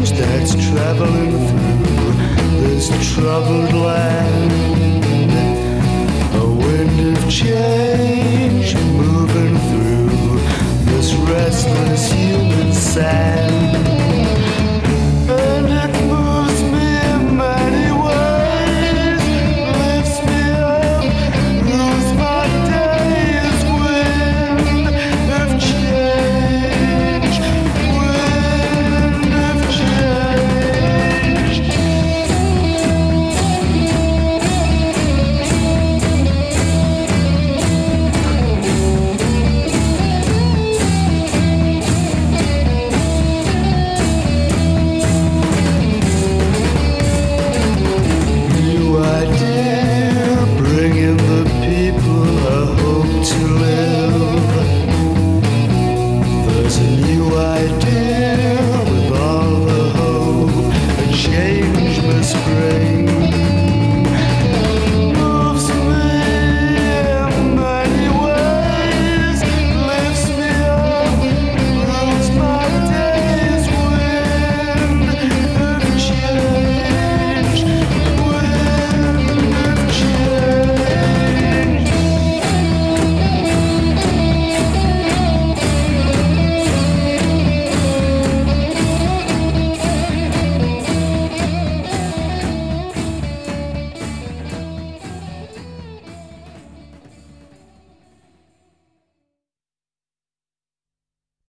news that's traveling through this troubled land. A wind of change moving through this restless human sand. There's a new idea